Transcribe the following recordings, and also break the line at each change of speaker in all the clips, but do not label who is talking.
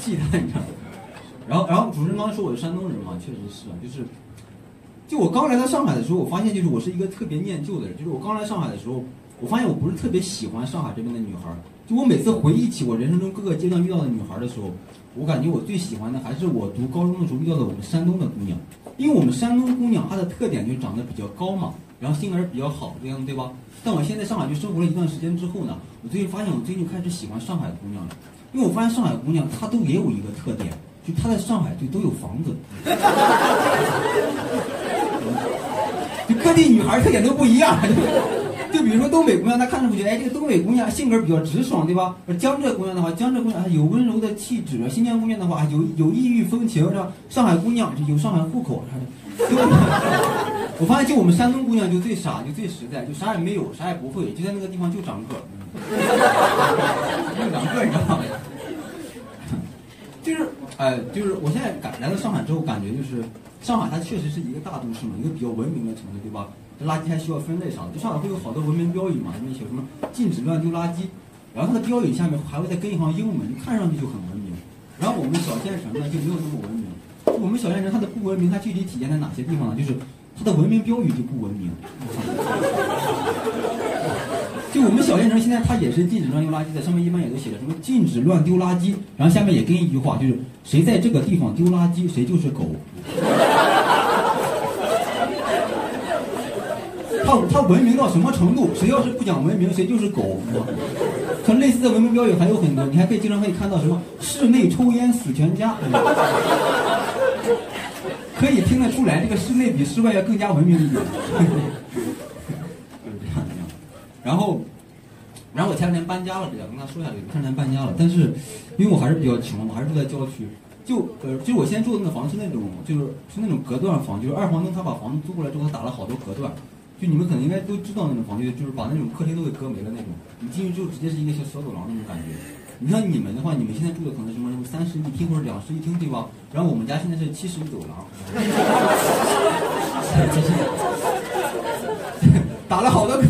气他，你知道吗？然后，然后主持人刚才说我是山东人嘛，确实是啊，就是，就我刚来到上海的时候，我发现就是我是一个特别念旧的人，就是我刚来上海的时候，我发现我不是特别喜欢上海这边的女孩，就我每次回忆起我人生中各个阶段遇到的女孩的时候，我感觉我最喜欢的还是我读高中的时候遇到的我们山东的姑娘，因为我们山东姑娘她的特点就长得比较高嘛，然后性格比较好，这样对吧？但我现在上海就生活了一段时间之后呢，我最近发现我最近开始喜欢上海的姑娘了，因为我发现上海姑娘她都也有一个特点，就她在上海就都有房子，就各地女孩特点都不一样。就比如说东北姑娘，她看上去哎，这个东北姑娘性格比较直爽，对吧？江浙姑娘的话，江浙姑娘有温柔的气质；新疆姑娘的话，有有异域风情，是吧？上海姑娘有上海户口，啥的。我发现，就我们山东姑娘就最傻，就最实在，就啥也没有，啥也不会，就在那个地方就长个儿，就长个，你知道吗？就是，哎，就是我现在感来到上海之后，感觉就是上海它确实是一个大都市嘛，一个比较文明的城市，对吧？这垃圾还需要分类啥的，就上海会有好多文明标语嘛，上面写什么禁止乱丢垃圾，然后它的标语下面还会再跟一行英文，看上去就很文明。然后我们小县城呢就没有那么文明，我们小县城它的不文明，它具体体现在哪些地方呢？就是它的文明标语就不文明。就我们小县城现在它也是禁止乱丢垃圾的，上面一般也都写着什么禁止乱丢垃圾，然后下面也跟一句话，就是谁在这个地方丢垃圾，谁就是狗。他他文明到什么程度？谁要是不讲文明，谁就是狗。像类似的文明标语还有很多，你还可以经常可以看到什么室内抽烟死全家，可以听得出来，这个室内比室外要更加文明一点。然后，然后我前两天搬家了，这样跟他说一下这个，前两天搬家了，但是因为我还是比较穷，我还是住在郊区。就呃，就是我现在住的那个房子是那种，就是是那种隔断房，就是二房东他把房子租过来之后，他打了好多隔断。就你们可能应该都知道那种房，就就是把那种客厅都给隔没了那种，你进去之后直接是一个小小走廊那种感觉。你像你们的话，你们现在住的可能什么什么三室一厅或者两室一厅，对吧？然后我们家现在是七室一走廊，打了好多坑。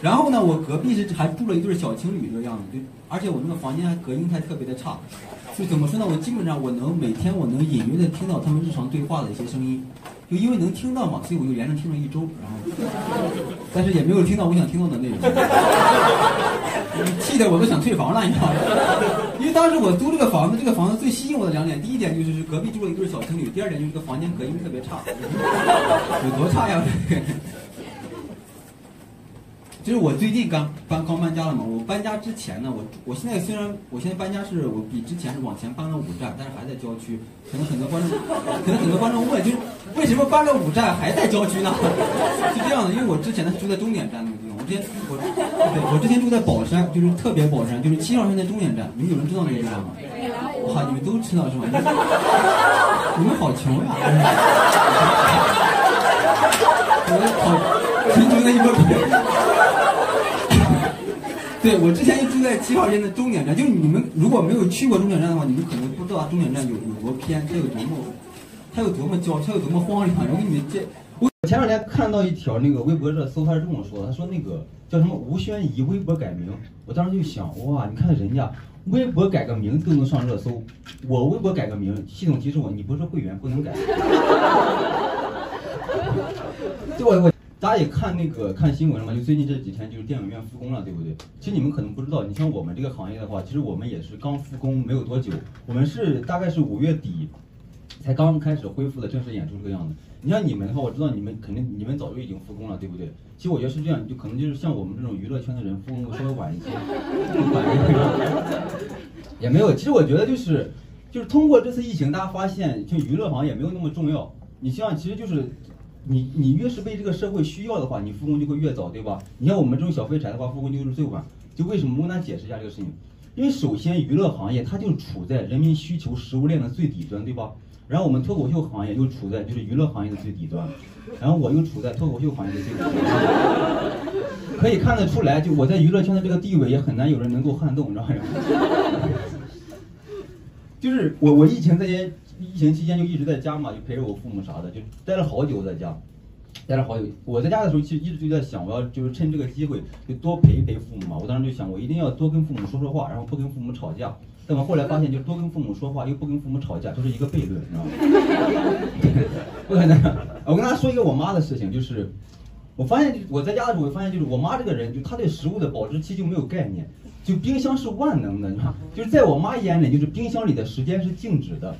然后呢，我隔壁是还住了一对小情侣这个样子，就而且我那个房间还隔音还特别的差，就怎么说呢？我基本上我能每天我能隐约的听到他们日常对话的一些声音。就因为能听到嘛，所以我就连着听了一周，然后，但是也没有听到我想听到的内容，气得我都想退房了，你知道吗？因为当时我租这个房子，这个房子最吸引我的两点，第一点就是隔壁住了一对小情侣，第二点就是这个房间隔音特别差，有多差呀？就是我最近刚搬刚搬家了嘛，我搬家之前呢，我我现在虽然我现在搬家是我比之前是往前搬了五站，但是还在郊区。可能很多观众，可能很多观众问，就是为什么搬了五站还在郊区呢？是这样的，因为我之前呢住在终点站那个地方，我之前我对我之前住在宝山，就是特别宝山，就是七号线的终点站。你们有人知道那个地方吗？哇，你们都知道是吗？你们好穷呀！我好贫穷的一波人。对，我之前就住在七号线的终点站，就是你们如果没有去过终点站的话，你们可能不知道终点站有有多偏，它有多么，它有多么郊，它有多么荒凉。我给你们介，我前两天看到一条那个微博热搜，他是这么说的，他说那个叫什么吴宣仪微博改名，我当时就想，哇，你看人家微博改个名都能上热搜，我微博改个名，系统提示我你不是会员不能改。就我我。大家也看那个看新闻了嘛？就最近这几天，就是电影院复工了，对不对？其实你们可能不知道，你像我们这个行业的话，其实我们也是刚复工没有多久，我们是大概是五月底才刚开始恢复的正式演出这个样子。你像你们的话，我知道你们肯定你们早就已经复工了，对不对？其实我觉得是这样，就可能就是像我们这种娱乐圈的人复工稍微晚一些，晚一些 也没有。其实我觉得就是就是通过这次疫情，大家发现就娱乐行业没有那么重要。你像其实就是。你你越是被这个社会需要的话，你复工就会越早，对吧？你像我们这种小废柴的话，复工就是最晚。就为什么？我跟大家解释一下这个事情。因为首先娱乐行业它就处在人民需求食物链的最底端，对吧？然后我们脱口秀行业又处在就是娱乐行业的最底端，然后我又处在脱口秀行业的最底端。可以看得出来，就我在娱乐圈的这个地位也很难有人能够撼动，你知道吗？就是我我疫情这些。疫情期间就一直在家嘛，就陪着我父母啥的，就待了好久在家，待了好久。我在家的时候，其实一直就在想，我要就是趁这个机会，就多陪一陪父母嘛。我当时就想，我一定要多跟父母说说话，然后不跟父母吵架。
但我后来发现，就多跟父母说话，又不跟父母吵架，都是一个悖论，你知道吗？不可能。我跟大家说一个我妈的事情，就是我发现我在家的时候，我发现就是我妈这个人，就她对食物的保质期就没有概念，就冰箱是万能的，你看，就是在我妈眼里，就是冰箱里的时间是静止的。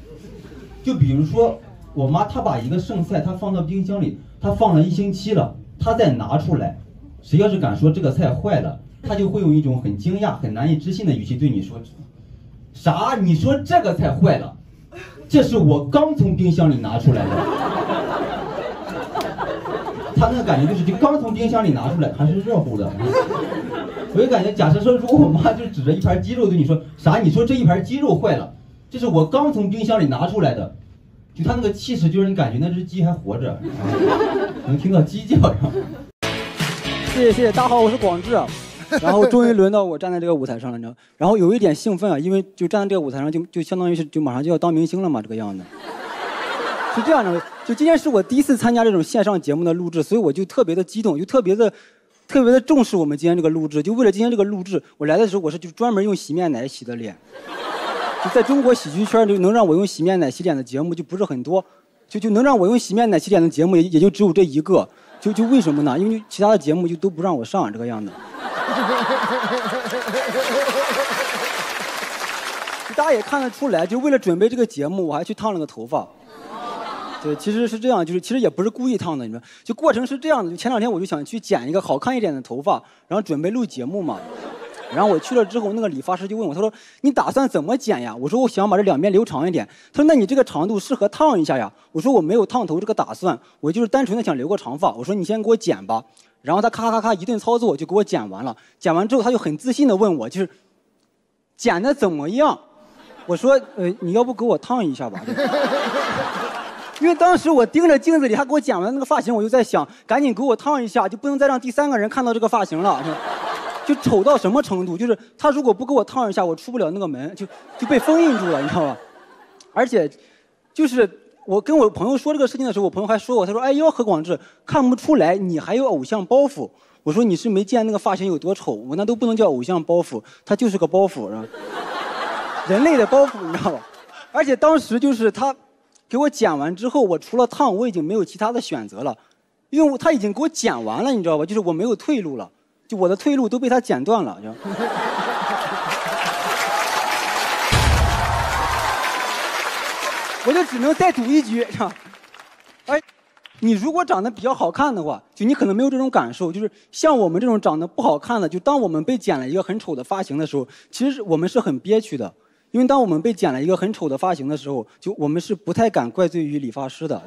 就比如说，我妈她把一个剩菜她放到冰箱里，她放了一星期了，她再拿出来，谁要是敢说这个菜坏了，她就会用一种很惊讶、很难以置信的语气对你说。啥？你说这个菜坏了？这是我刚从冰箱里拿出来的。他那个感觉就是，就刚从冰箱里拿出来，还是热乎的。我就感觉，假设说，如果我妈就指着一盘鸡肉对你说啥？你说这一盘鸡肉坏了？这是我刚从冰箱里拿出来的。就他那个气势，就让你感觉那只鸡还活着，能听到鸡叫声。
谢谢谢谢，大家好，我是广志。然后终于轮到我站在这个舞台上了，你知道？然后有一点兴奋啊，因为就站在这个舞台上，就就相当于是就马上就要当明星了嘛，这个样子。是这样的，就今天是我第一次参加这种线上节目的录制，所以我就特别的激动，就特别的特别的重视我们今天这个录制。就为了今天这个录制，我来的时候我是就专门用洗面奶洗的脸。在中国喜剧圈，就能让我用洗面奶洗脸的节目就不是很多，就就能让我用洗面奶洗脸的节目也也就只有这一个。就就为什么呢？因为其他的节目就都不让我上这个样子。大家也看得出来，就为了准备这个节目，我还去烫了个头发。对，其实是这样，就是其实也不是故意烫的，你说，就过程是这样的。就前两天我就想去剪一个好看一点的头发，然后准备录节目嘛。然后我去了之后，那个理发师就问我，他说：“你打算怎么剪呀？”我说：“我想把这两边留长一点。”他说：“那你这个长度适合烫一下呀？”我说：“我没有烫头这个打算，我就是单纯的想留个长发。”我说：“你先给我剪吧。”然后他咔咔咔一顿操作就给我剪完了。剪完之后他就很自信的问我，就是剪的怎么样？我说：“呃，你要不给我烫一下吧？”因为当时我盯着镜子里他给我剪完那个发型，我就在想，赶紧给我烫一下，就不能再让第三个人看到这个发型了。就丑到什么程度？就是他如果不给我烫一下，我出不了那个门，就就被封印住了，你知道吧？而且，就是我跟我朋友说这个事情的时候，我朋友还说我，他说：“哎呦，何广智，看不出来你还有偶像包袱。”我说：“你是没见那个发型有多丑，我那都不能叫偶像包袱，他就是个包袱，是吧？人类的包袱，你知道吧？而且当时就是他给我剪完之后，我除了烫，我已经没有其他的选择了，因为他已经给我剪完了，你知道吧？就是我没有退路了。”就我的退路都被他剪断了，就，我就只能再赌一局，是吧？哎，你如果长得比较好看的话，就你可能没有这种感受，就是像我们这种长得不好看的，就当我们被剪了一个很丑的发型的时候，其实我们是很憋屈的，因为当我们被剪了一个很丑的发型的时候，就我们是不太敢怪罪于理发师的。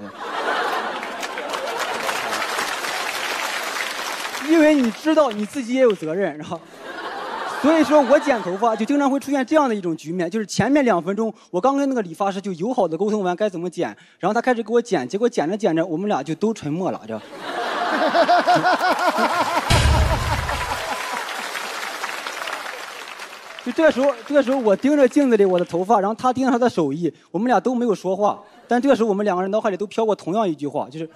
因为你知道你自己也有责任，然后，所以说我剪头发就经常会出现这样的一种局面，就是前面两分钟我刚跟那个理发师就友好的沟通完该怎么剪，然后他开始给我剪，结果剪着剪着我们俩就都沉默了，就。就这个时候，这个时候我盯着镜子里我的头发，然后他盯着他的手艺，我们俩都没有说话，但这个时候我们两个人脑海里都飘过同样一句话，就是。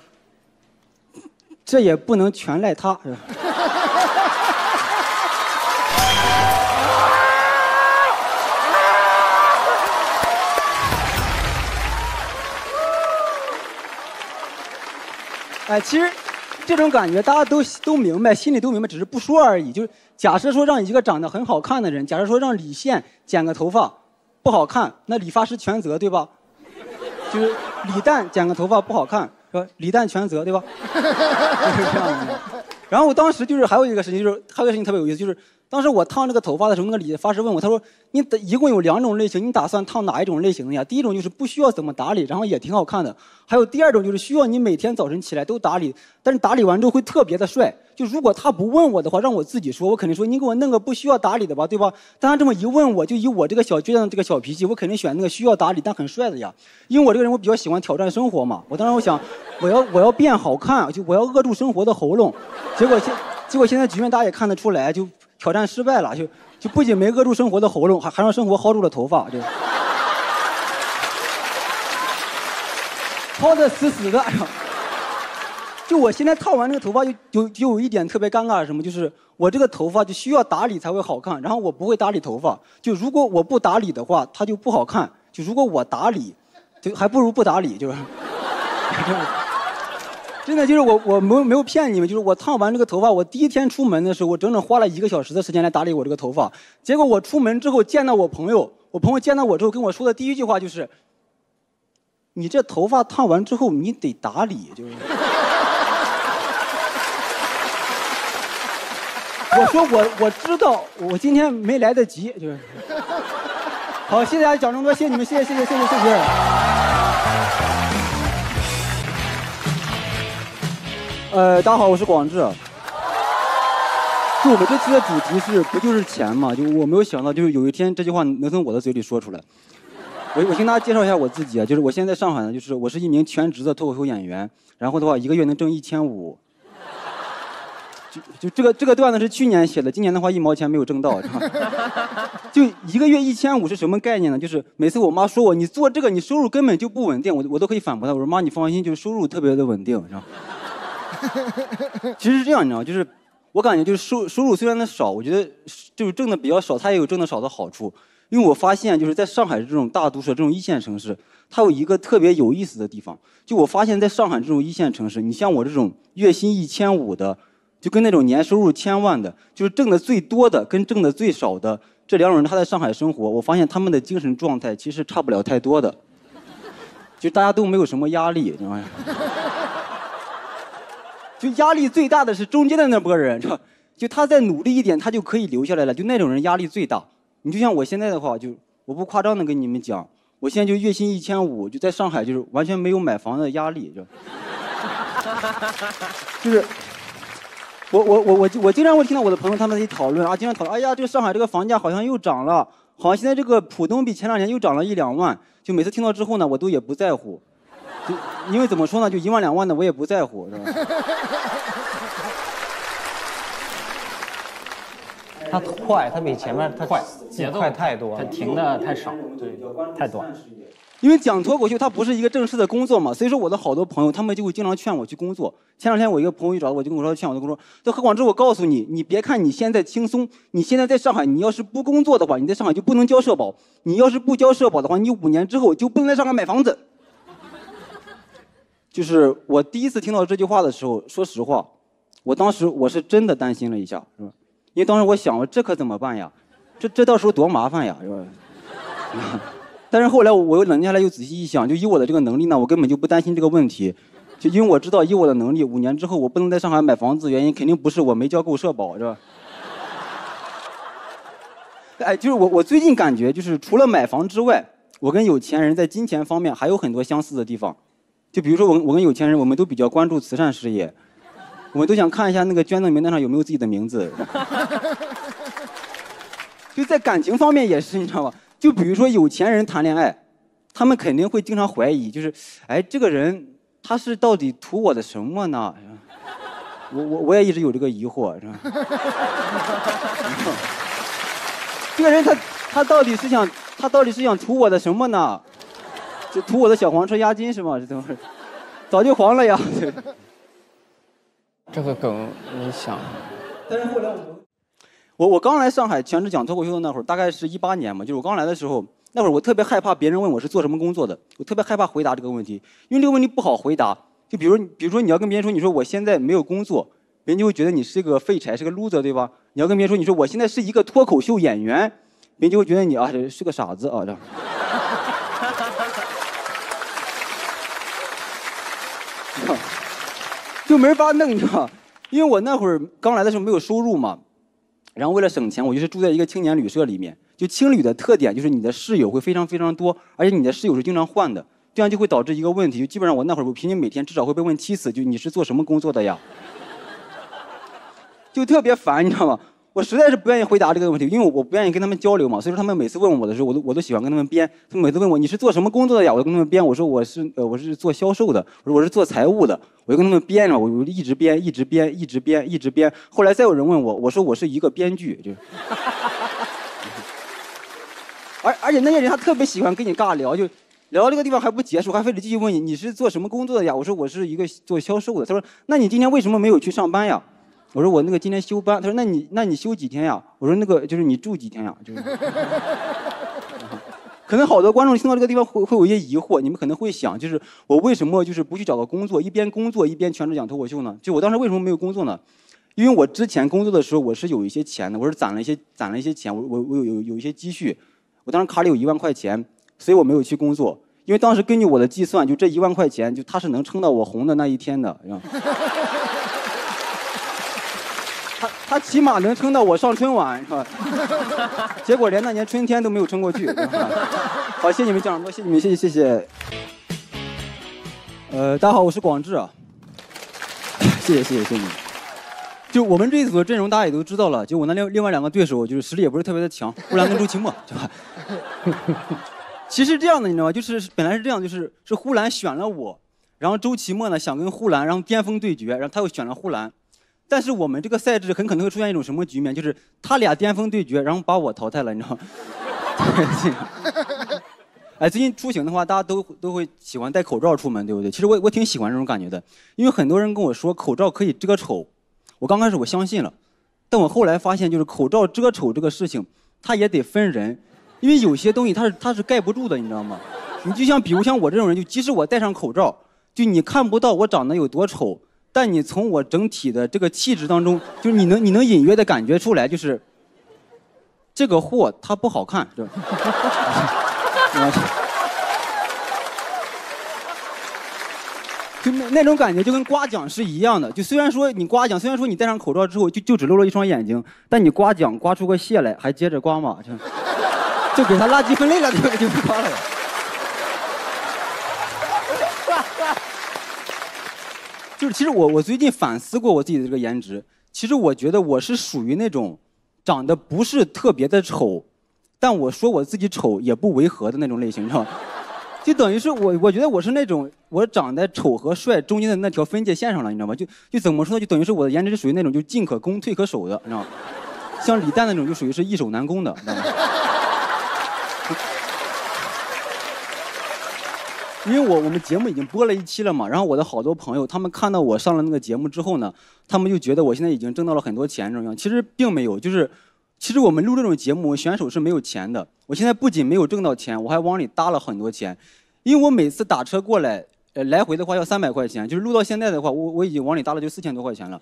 这也不能全赖他，是吧？哎，其实这种感觉大家都都明白，心里都明白，只是不说而已。就是假设说让一个长得很好看的人，假设说让李现剪个头发不好看，那理发师全责，对吧？就是李诞剪个头发不好看。李诞全责，对吧？就是这样的。然后我当时就是还有一个事情，就是还有一个事情特别有意思，就是。当时我烫这个头发的时候，那个理发师问我，他说：“你一共有两种类型，你打算烫哪一种类型的呀？第一种就是不需要怎么打理，然后也挺好看的；还有第二种就是需要你每天早晨起来都打理，但是打理完之后会特别的帅。就如果他不问我的话，让我自己说，我肯定说你给我弄个不需要打理的吧，对吧？但他这么一问我，就以我这个小倔强这个小脾气，我肯定选那个需要打理但很帅的呀。因为我这个人我比较喜欢挑战生活嘛。我当时我想，我要我要变好看，就我要扼住生活的喉咙。结果现结果现在局面大家也看得出来，就。挑战失败了，就就不仅没扼住生活的喉咙，还还让生活薅住了头发，就薅的死死的。就我现在烫完这个头发，就就就有一点特别尴尬是什么？就是我这个头发就需要打理才会好看，然后我不会打理头发。就如果我不打理的话，它就不好看；就如果我打理，就还不如不打理，就是。真的就是我，我没有没有骗你们，就是我烫完这个头发，我第一天出门的时候，我整整花了一个小时的时间来打理我这个头发。结果我出门之后见到我朋友，我朋友见到我之后跟我说的第一句话就是：“你这头发烫完之后，你得打理。”就是。我说我我知道，我今天没来得及，就是。好，谢谢大家讲这么多，谢谢你们，谢谢谢谢谢谢谢谢。呃，大家好，我是广志。就我们这期的主题是不就是钱嘛？就我没有想到，就是有一天这句话能从我的嘴里说出来。我我先大家介绍一下我自己啊，就是我现在在上海呢，就是我是一名全职的脱口秀演员，然后的话一个月能挣一千五。就就这个这个段子是去年写的，今年的话一毛钱没有挣到。就一个月一千五是什么概念呢？就是每次我妈说我你做这个你收入根本就不稳定，我我都可以反驳她，我说妈你放心，就是收入特别的稳定，是吧？其实是这样，你知道？就是我感觉，就是收收入虽然的少，我觉得就是挣的比较少，它也有挣的少的好处。因为我发现，就是在上海这种大都市、这种一线城市，它有一个特别有意思的地方。就我发现，在上海这种一线城市，你像我这种月薪一千五的，就跟那种年收入千万的，就是挣的最多的跟挣的最少的这两种人，他在上海生活，我发现他们的精神状态其实差不了太多的，就大家都没有什么压力，你知道吗？就压力最大的是中间的那波人，是吧？就他再努力一点，他就可以留下来了。就那种人压力最大。你就像我现在的话，就我不夸张的跟你们讲，我现在就月薪一千五，就在上海，就是完全没有买房的压力，就。就是我我我我我经常会听到我的朋友他们一讨论啊，经常讨论，哎呀，这个上海这个房价好像又涨了，好像现在这个浦东比前两年又涨了一两万。就每次听到之后呢，我都也不在乎。就因为怎么说呢，就一万两万的我也不在乎，是吧？
它快，它比前面它
快，节奏
快太多了，
它停的太少，对，太短。
因为讲脱口秀它不是一个正式的工作嘛，所以说我的好多朋友他们就会经常劝我去工作。前两天我一个朋友就找我，就跟我说劝我的工作，说何广智，我告诉你，你别看你现在轻松，你现在在上海，你要是不工作的话，你在上海就不能交社保，你要是不交社保的话，你五年之后就不能在上海买房子。就是我第一次听到这句话的时候，说实话，我当时我是真的担心了一下，是吧？因为当时我想，我这可怎么办呀？这这到时候多麻烦呀，是吧？但是后来我又冷静下来，又仔细一想，就以我的这个能力呢，我根本就不担心这个问题，就因为我知道以我的能力，五年之后我不能在上海买房子，原因肯定不是我没交够社保，是吧？哎，就是我我最近感觉，就是除了买房之外，我跟有钱人在金钱方面还有很多相似的地方。就比如说我我跟有钱人，我们都比较关注慈善事业，我们都想看一下那个捐赠名单上有没有自己的名字。就在感情方面也是，你知道吧？就比如说有钱人谈恋爱，他们肯定会经常怀疑，就是，哎，这个人他是到底图我的什么呢？我我我也一直有这个疑惑，是吧？这个人他他到底是想他到底是想图我的什么呢？就图我的小黄车押金是吗？这怎么回事？早就黄了呀！
这个梗你想？
但是后来我我我刚来上海全职讲脱口秀的那会儿，大概是一八年嘛，就是我刚来的时候，那会儿我特别害怕别人问我是做什么工作的，我特别害怕回答这个问题，因为这个问题不好回答。就比如比如说你要跟别人说，你说我现在没有工作，别人就会觉得你是个废柴，是个 loser，对吧？你要跟别人说，你说我现在是一个脱口秀演员，别人就会觉得你啊是个傻子啊这样。就没法弄，你知道吗因为我那会儿刚来的时候没有收入嘛，然后为了省钱，我就是住在一个青年旅社里面。就青旅的特点就是你的室友会非常非常多，而且你的室友是经常换的，这样就会导致一个问题，就基本上我那会儿我平均每天至少会被问七次，就你是做什么工作的呀？就特别烦，你知道吗？我实在是不愿意回答这个问题，因为我不愿意跟他们交流嘛，所以说他们每次问我的时候，我都我都喜欢跟他们编。他们每次问我你是做什么工作的呀？我就跟他们编，我说我是呃我是做销售的，我说我是做财务的，我就跟他们编了，我就一直编，一直编，一直编，一直编。后来再有人问我，我说我是一个编剧，就。而而且那些人他特别喜欢跟你尬聊，就。聊到这个地方还不结束，还非得继续问你你是做什么工作的呀？我说我是一个做销售的。他说那你今天为什么没有去上班呀？我说我那个今天休班。他说那你那你休几天呀？我说那个就是你住几天呀？就是。可能好多观众听到这个地方会会有一些疑惑，你们可能会想，就是我为什么就是不去找个工作，一边工作一边全职讲脱口秀呢？就我当时为什么没有工作呢？因为我之前工作的时候我是有一些钱的，我是攒了一些攒了一些钱，我我我有有有一些积蓄，我当时卡里有一万块钱，所以我没有去工作。因为当时根据我的计算，就这一万块钱，就它是能撑到我红的那一天的，他起码能撑到我上春晚，是吧？结果连那年春天都没有撑过去。好，谢谢你们讲这么多，谢谢你们，谢谢谢谢。呃，大家好，我是广志啊。谢谢谢谢谢谢。就我们这一组的阵容，大家也都知道了。就我那另另外两个对手，就是实力也不是特别的强，呼兰跟周奇墨，对吧？其实这样的，你知道吗？就是本来是这样，就是是呼兰选了我，然后周奇墨呢想跟呼兰然后巅峰对决，然后他又选了呼兰。但是我们这个赛制很可能会出现一种什么局面？就是他俩巅峰对决，然后把我淘汰了，你知道吗？哎，最近出行的话，大家都都会喜欢戴口罩出门，对不对？其实我我挺喜欢这种感觉的，因为很多人跟我说口罩可以遮丑，我刚开始我相信了，但我后来发现，就是口罩遮丑这个事情，它也得分人，因为有些东西它是它是盖不住的，你知道吗？你就像比如像我这种人，就即使我戴上口罩，就你看不到我长得有多丑。但你从我整体的这个气质当中，就是你能你能隐约的感觉出来，就是这个货它不好看，是吧？就那那种感觉就跟刮奖是一样的。就虽然说你刮奖，虽然说你戴上口罩之后就就只露了一双眼睛，但你刮奖刮出个蟹来，还接着刮嘛，就就给他垃圾分类了，就就不刮了。就是其实我我最近反思过我自己的这个颜值，其实我觉得我是属于那种长得不是特别的丑，但我说我自己丑也不违和的那种类型，你知道吗？就等于是我我觉得我是那种我长在丑和帅中间的那条分界线上了，你知道吗？就就怎么说呢？就等于是我的颜值是属于那种就进可攻退可守的，你知道吗？像李诞那种就属于是易守难攻的，你知道吗？因为我我们节目已经播了一期了嘛，然后我的好多朋友他们看到我上了那个节目之后呢，他们就觉得我现在已经挣到了很多钱这种样，其实并没有，就是其实我们录这种节目，选手是没有钱的。我现在不仅没有挣到钱，我还往里搭了很多钱，因为我每次打车过来，呃，来回的话要三百块钱，就是录到现在的话，我我已经往里搭了就四千多块钱了。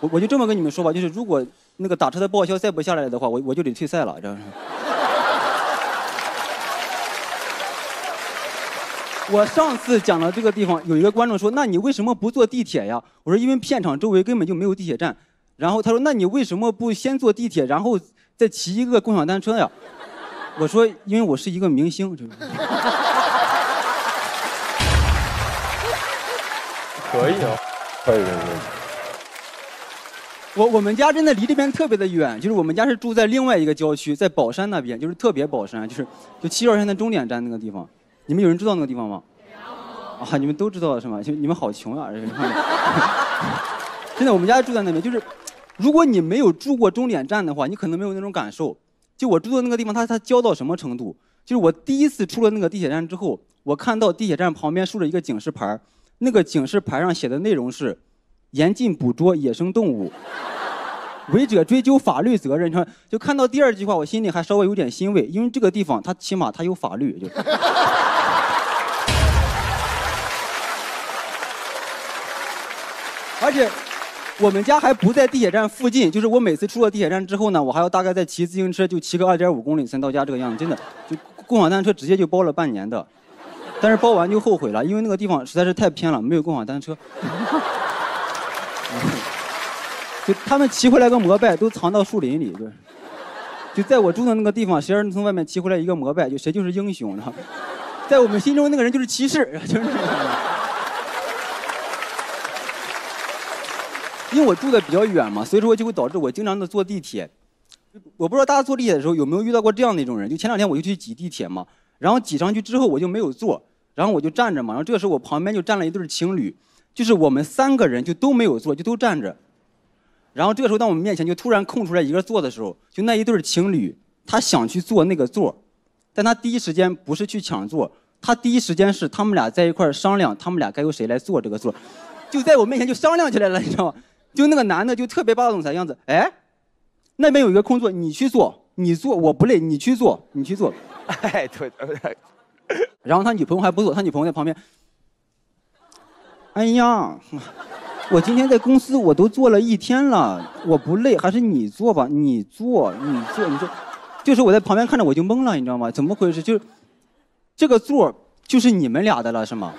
我我就这么跟你们说吧，就是如果那个打车的报销再不下来的话，我我就得退赛了，知道吗？我上次讲到这个地方，有一个观众说：“那你为什么不坐地铁呀？”我说：“因为片场周围根本就没有地铁站。”然后他说：“那你为什么不先坐地铁，然后再骑一个共享单车呀？”我说：“因为我是一个明星。”
可以啊，
可以可以可以。
我我们家真的离这边特别的远，就是我们家是住在另外一个郊区，在宝山那边，就是特别宝山，就是就七号线的终点站那个地方。你们有人知道那个地方吗？啊，你们都知道是吗？你们好穷啊！真的，我们家住在那边。就是，如果你没有住过终点站的话，你可能没有那种感受。就我住的那个地方，它它焦到什么程度？就是我第一次出了那个地铁站之后，我看到地铁站旁边竖着一个警示牌那个警示牌上写的内容是：严禁捕捉野生动物，违者追究法律责任。你看，就看到第二句话，我心里还稍微有点欣慰，因为这个地方它起码它有法律。就。而且，我们家还不在地铁站附近，就是我每次出了地铁站之后呢，我还要大概再骑自行车，就骑个二点五公里才到家这个样子。真的，就共享单车直接就包了半年的，但是包完就后悔了，因为那个地方实在是太偏了，没有共享单车。就他们骑回来个摩拜都藏到树林里，就就在我住的那个地方，谁要是从外面骑回来一个摩拜，就谁就是英雄，在我们心中那个人就是骑士，就是。因为我住的比较远嘛，所以说就会导致我经常的坐地铁。我不知道大家坐地铁的时候有没有遇到过这样的一种人？就前两天我就去挤地铁嘛，然后挤上去之后我就没有坐，然后我就站着嘛。然后这个时候我旁边就站了一对情侣，就是我们三个人就都没有坐，就都站着。然后这个时候当我们面前就突然空出来一个座的时候，就那一对情侣他想去坐那个座，但他第一时间不是去抢座，他第一时间是他们俩在一块商量，他们俩该由谁来做这个座，就在我面前就商量起来了，你知道吗？就那个男的就特别霸道总裁样子，哎，那边有一个空座，你去坐，你坐，我不累，你去坐，你去坐。
哎，对对。
然后他女朋友还不坐，他女朋友在旁边。哎呀，我今天在公司我都坐了一天了，我不累，还是你坐吧，你坐，你坐，你坐。就是我在旁边看着我就懵了，你知道吗？怎么回事？就是这个座就是你们俩的了，是吗？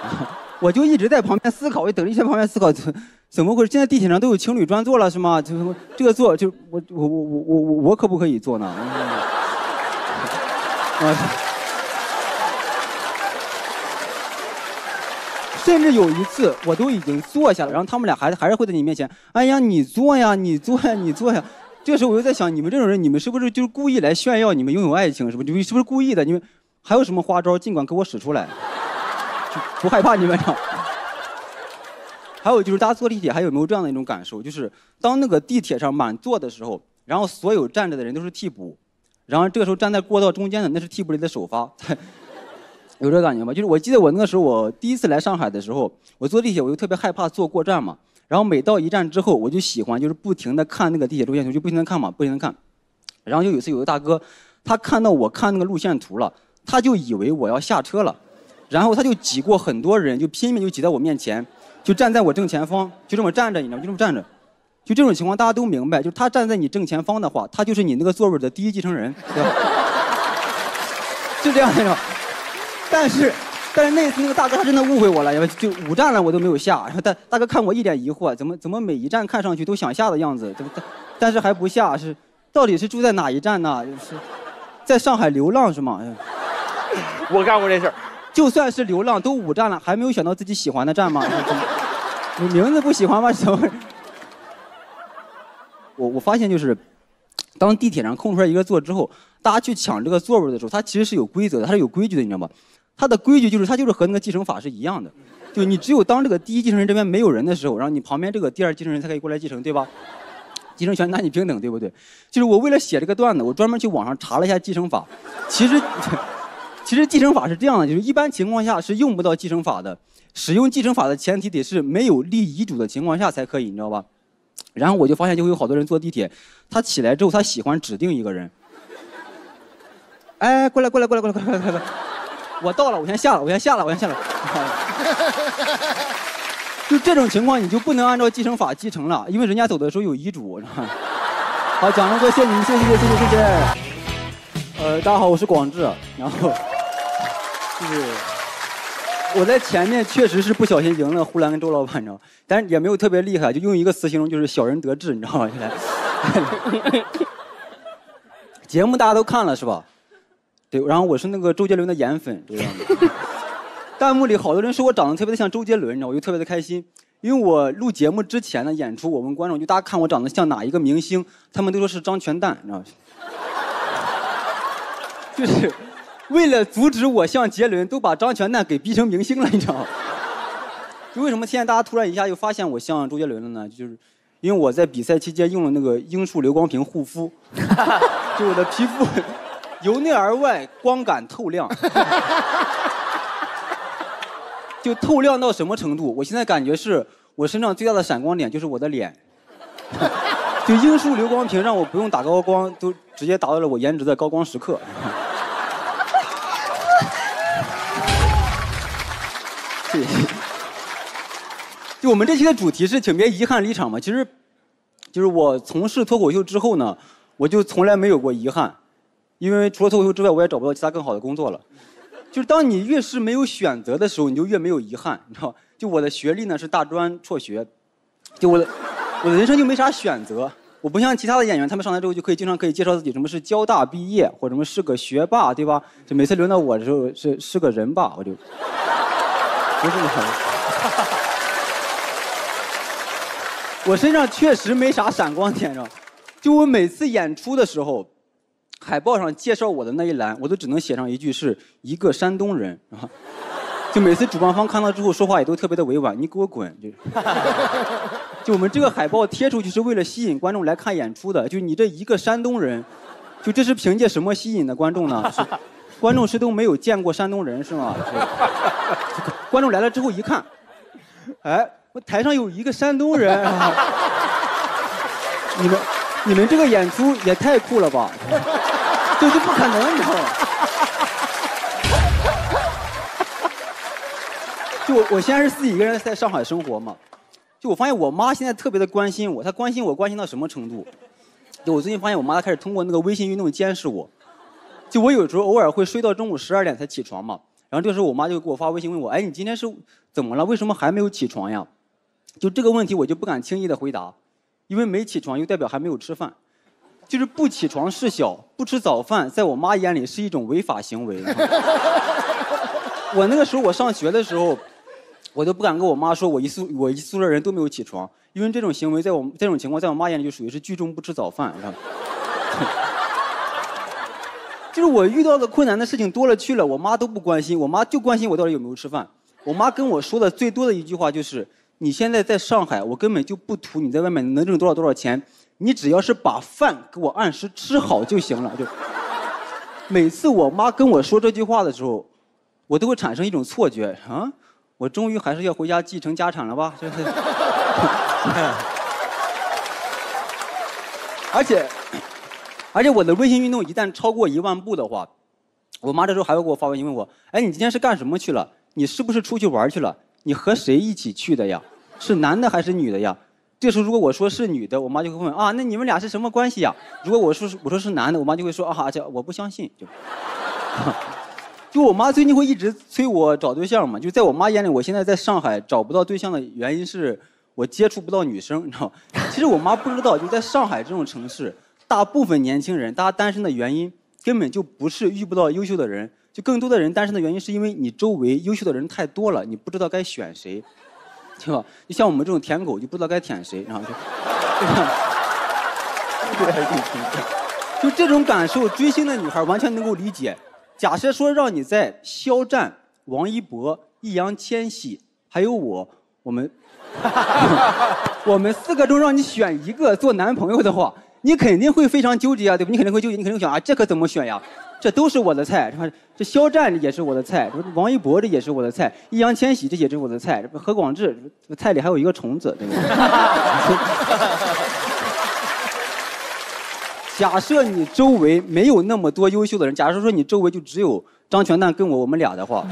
我就一直在旁边思考，我等着一直在旁边思考，怎么回事？现在地铁上都有情侣专座了，是吗？就这个座，就我我我我我我可不可以坐呢？啊！甚至有一次，我都已经坐下了，然后他们俩还还是会在你面前，哎呀，你坐呀，你坐呀，你坐呀。这时候我就在想，你们这种人，你们是不是就是故意来炫耀你们拥有爱情？是不是？你们是不是故意的？你们还有什么花招？尽管给我使出来，就不害怕你们。还有就是，大家坐地铁还有没有这样的一种感受？就是当那个地铁上满座的时候，然后所有站着的人都是替补，然后这个时候站在过道中间的那是替补里的首发，有这感觉吗？就是我记得我那个时候，我第一次来上海的时候，我坐地铁我就特别害怕坐过站嘛。然后每到一站之后，我就喜欢就是不停的看那个地铁路线图，就不停的看嘛，不停的看。然后就有一次有个大哥，他看到我看那个路线图了，他就以为我要下车了，然后他就挤过很多人，就拼命就挤在我面前，就站在我正前方，就这么站着，你知道吗？就这么站着。就这种情况大家都明白，就他站在你正前方的话，他就是你那个座位的第一继承人，对吧？就这样那种。但是。但是那次那个大哥他真的误会我了，因为就五站了我都没有下。然后大大哥看我一脸疑惑，怎么怎么每一站看上去都想下的样子，怎么但是还不下？是到底是住在哪一站呢？就是在上海流浪是吗？
我干过这事儿。
就算是流浪，都五站了，还没有选到自己喜欢的站吗？你名字不喜欢吗？怎么？我我发现就是，当地铁上空出来一个座之后，大家去抢这个座位的时候，它其实是有规则的，它是有规矩的，你知道吗？它的规矩就是，它就是和那个继承法是一样的，就你只有当这个第一继承人这边没有人的时候，然后你旁边这个第二继承人才可以过来继承，对吧？继承权男女平等，对不对？就是我为了写这个段子，我专门去网上查了一下继承法，其实，其实继承法是这样的，就是一般情况下是用不到继承法的，使用继承法的前提得是没有立遗嘱的情况下才可以，你知道吧？然后我就发现就会有好多人坐地铁，他起来之后他喜欢指定一个人，哎，过来过来过来过来过来过来。我到了，我先下了，我先下了，我先下了。就这种情况，你就不能按照继承法继承了，因为人家走的时候有遗嘱。好，蒋龙哥，谢谢你们，谢谢谢谢谢谢。呃，大家好，我是广志，然后就是我在前面确实是不小心赢了呼兰跟周老板，你知道吗？但是也没有特别厉害，就用一个词形容，就是小人得志，你知道吗？现在 节目大家都看了是吧？对，然后我是那个周杰伦的颜粉，这样的。弹幕里好多人说我长得特别的像周杰伦，你知道，我就特别的开心。因为我录节目之前的演出，我问观众，就大家看我长得像哪一个明星，他们都说是张全蛋，你知道吗？就是为了阻止我像杰伦，都把张全蛋给逼成明星了，你知道吗？就为什么现在大家突然一下又发现我像周杰伦了呢？就是因为我在比赛期间用了那个樱树流光瓶护肤，就我的皮肤。由内而外，光感透亮，就透亮到什么程度？我现在感觉是我身上最大的闪光点就是我的脸，就樱树流光瓶让我不用打高光，都直接达到了我颜值的高光时刻。谢谢。就我们这期的主题是请别遗憾离场嘛？其实，就是我从事脱口秀之后呢，我就从来没有过遗憾。因为除了脱口秀之外，我也找不到其他更好的工作了。就是当你越是没有选择的时候，你就越没有遗憾，你知道吧就我的学历呢是大专辍学，就我的我的人生就没啥选择。我不像其他的演员，他们上台之后就可以经常可以介绍自己，什么是交大毕业，或者什么是个学霸，对吧？就每次轮到我的时候是是个人霸，我就不是你 我身上确实没啥闪光点，知道就我每次演出的时候。海报上介绍我的那一栏，我都只能写上一句是一个山东人啊。就每次主办方看到之后说话也都特别的委婉，你给我滚！就 就我们这个海报贴出去是为了吸引观众来看演出的，就你这一个山东人，就这是凭借什么吸引的观众呢？观众是都没有见过山东人是吗？观众来了之后一看，哎，我台上有一个山东人，你们你们这个演出也太酷了吧？这是不可能，你知道吗？就我我现在是自己一个人在上海生活嘛，就我发现我妈现在特别的关心我，她关心我关心到什么程度？就我最近发现我妈开始通过那个微信运动监视我，就我有时候偶尔会睡到中午十二点才起床嘛，然后这时候我妈就给我发微信问我，哎，你今天是怎么了？为什么还没有起床呀？就这个问题我就不敢轻易的回答，因为没起床又代表还没有吃饭，就是不起床事小，不吃早饭在我妈眼里是一种违法行为。我那个时候我上学的时候。我都不敢跟我妈说，我一宿我一宿舍人都没有起床，因为这种行为在我这种情况在我妈眼里就属于是聚众不吃早饭，知道吗？就是我遇到的困难的事情多了去了，我妈都不关心，我妈就关心我到底有没有吃饭。我妈跟我说的最多的一句话就是：“你现在在上海，我根本就不图你在外面能挣多少多少钱，你只要是把饭给我按时吃好就行了。”就每次我妈跟我说这句话的时候，我都会产生一种错觉啊。我终于还是要回家继承家产了吧？就是，而且，而且我的微信运动一旦超过一万步的话，我妈这时候还会给我发微信问我：“哎，你今天是干什么去了？你是不是出去玩去了？你和谁一起去的呀？是男的还是女的呀？”这时候如果我说是女的，我妈就会问：“啊，那你们俩是什么关系呀？”如果我说我说是男的，我妈就会说：“啊，这我不相信。”就。就我妈最近会一直催我找对象嘛，就在我妈眼里，我现在在上海找不到对象的原因是我接触不到女生，你知道吗？其实我妈不知道，就在上海这种城市，大部分年轻人大家单身的原因根本就不是遇不到优秀的人，就更多的人单身的原因是因为你周围优秀的人太多了，你不知道该选谁，对吧？就像我们这种舔狗就不知道该舔谁，然后就，对吧 就这种感受，追星的女孩完全能够理解。假设说让你在肖战、王一博、易烊千玺，还有我，我们，我们四个中让你选一个做男朋友的话，你肯定会非常纠结啊，对吧？你肯定会纠结，你肯定会想啊，这可怎么选呀？这都是我的菜，是吧？这肖战也是我的菜，王一博这也是我的菜，易烊千玺这也是我的菜，何广智菜里还有一个虫子，对吧？假设你周围没有那么多优秀的人，假设说你周围就只有张全蛋跟我我们俩的话，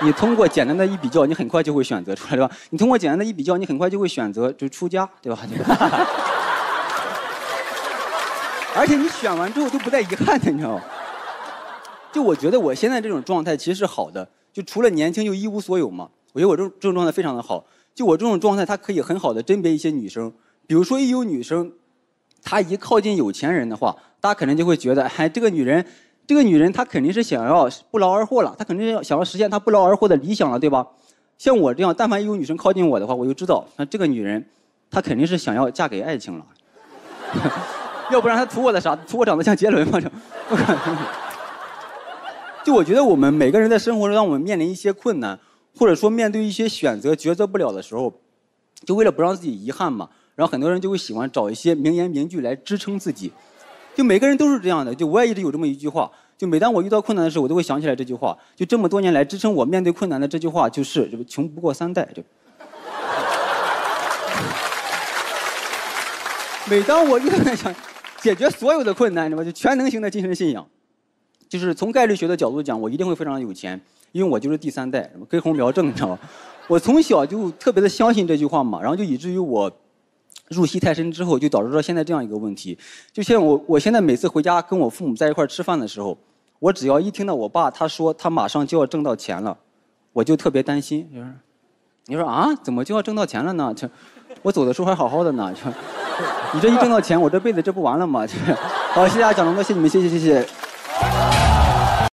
你通过简单的一比较，你很快就会选择出来，对吧？你通过简单的一比较，你很快就会选择就出家，对吧？而且你选完之后都不带遗憾的，你知道吗？就我觉得我现在这种状态其实是好的，就除了年轻就一无所有嘛。我觉得我这种这种状态非常的好，就我这种状态，它可以很好的甄别一些女生，比如说一有女生。她一靠近有钱人的话，大家可能就会觉得，哎，这个女人，这个女人她肯定是想要不劳而获了，她肯定要想要实现她不劳而获的理想了，对吧？像我这样，但凡一有女生靠近我的话，我就知道，那这个女人，她肯定是想要嫁给爱情了，要不然他图我的啥？图我长得像杰伦吗？就，就我觉得我们每个人在生活中，当我们面临一些困难，或者说面对一些选择抉择不了的时候，就为了不让自己遗憾嘛。然后很多人就会喜欢找一些名言名句来支撑自己，就每个人都是这样的。就我也一直有这么一句话，就每当我遇到困难的时候，我都会想起来这句话。就这么多年来支撑我面对困难的这句话，就是“穷不过三代”。就 每当我遇到想解决所有的困难，什么就全能型的精神信仰，就是从概率学的角度讲，我一定会非常有钱，因为我就是第三代，什么根红苗正，你知道吗？我从小就特别的相信这句话嘛，然后就以至于我。入戏太深之后，就导致了现在这样一个问题。就像我，我现在每次回家跟我父母在一块吃饭的时候，我只要一听到我爸他说他马上就要挣到钱了，我就特别担心。就是你说啊，怎么就要挣到钱了呢？我走的时候还好好的呢。就你这一挣到钱，我这辈子这不完了吗？好，谢谢大家讲这么多，谢谢你们，谢谢谢谢。